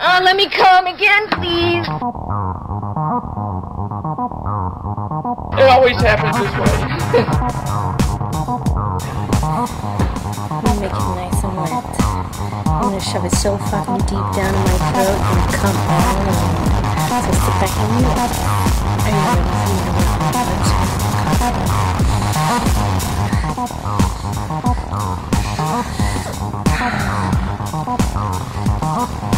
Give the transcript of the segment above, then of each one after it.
Uh, let me come again, please. It always happens this way. I'm gonna make it nice and wet. I'm gonna shove it so fucking deep down in my throat and come all along. So sit back and relax. Are you ready for me to work my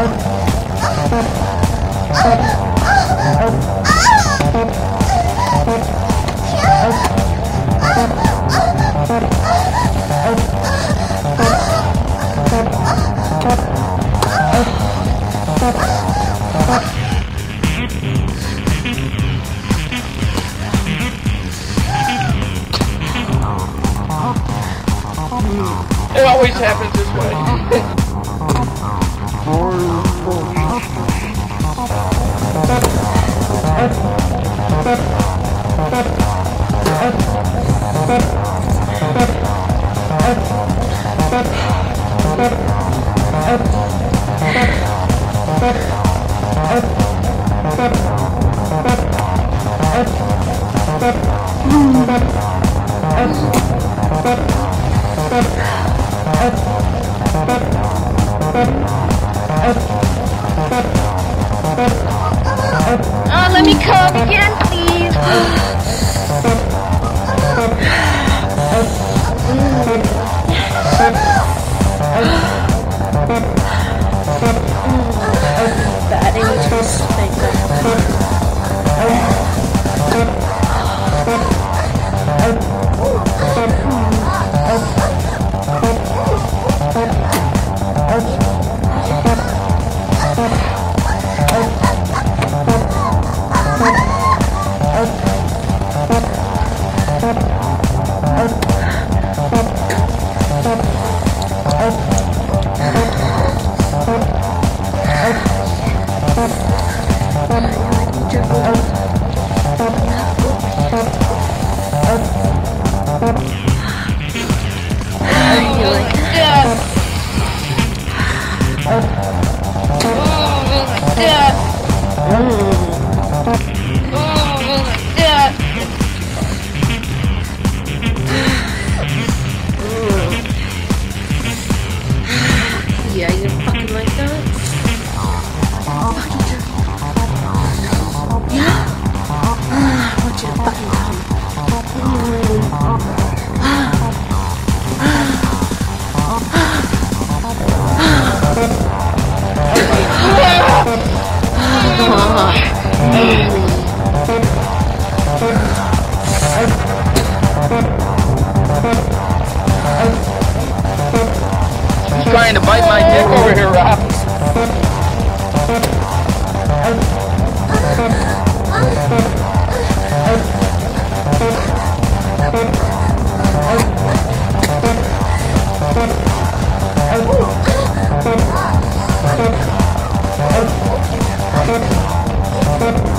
It always happens this way. Uh, let me He's trying to bite my dick over here. This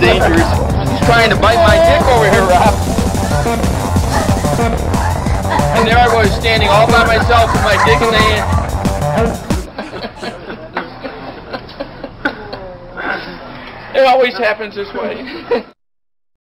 dangerous. He's trying to bite my dick over here, Rob. And there I was standing all by myself with my dick in the hand. it always happens this way.